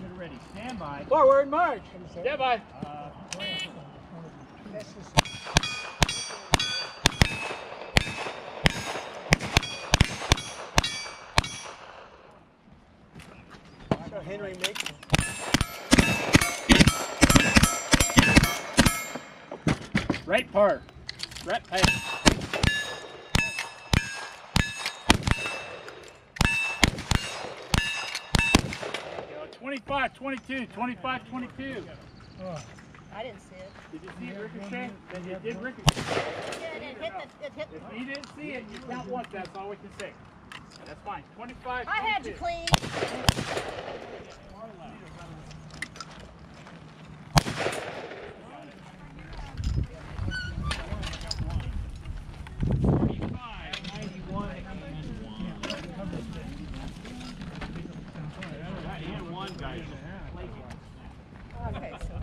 Get ready. Stand by. Forward march. Stand by. Henry makes. Right par. Right pass. 25, 22, 25, 22. Oh. I didn't see it. Did you see it ricochet? Then it did ricochet. Yeah, it hit the, it hit the. If you didn't see it, you count once. That's all we can say. That's fine. 25, I had you 22. clean. Okay, so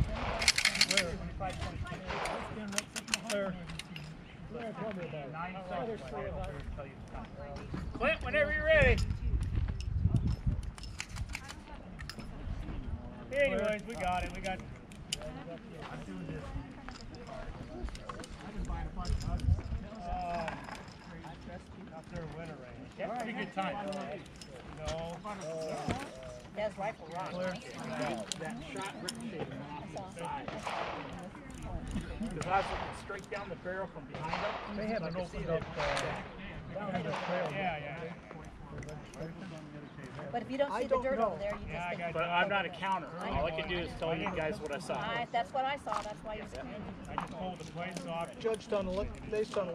Clint, whenever you're ready. Anyways, we got it. We got. it. I'm doing this. I Uh, That's a bunch of winter range. pretty good time. No. That's rifle rock. That shot ricocheted off the side. Because I was looking straight down the barrel from behind him. They haven't opened up uh, down in the trail. Yeah, yeah. But if you don't I see the don't dirt know. over there, you Yeah, I just got But I'm not a counter. All I can do is tell you guys what I saw. I, that's what I saw. That's why you. I just pulled the plates off. Judge done, a look- based on